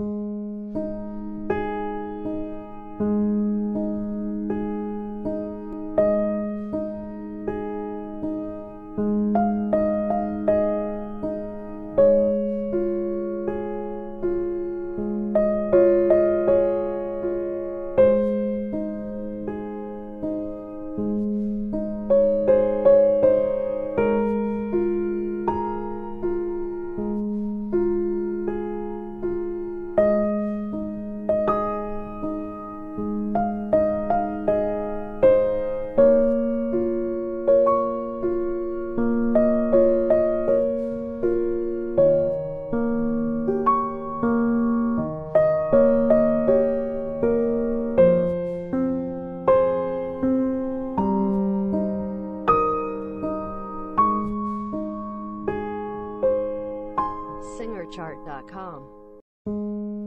you SingerChart.com.